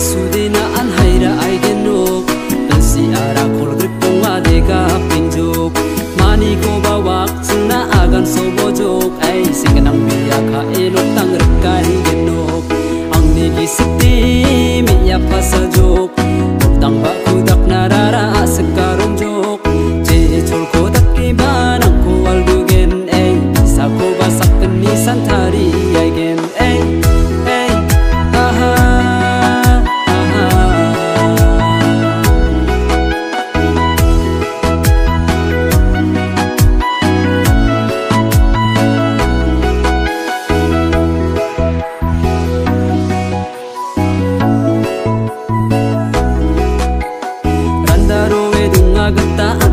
sudena an haira aiden nok an si ara kol grip ponga dega pinjok mani ko ba wak sna agan so bojok ai singanam biya kha elok tang rakari gota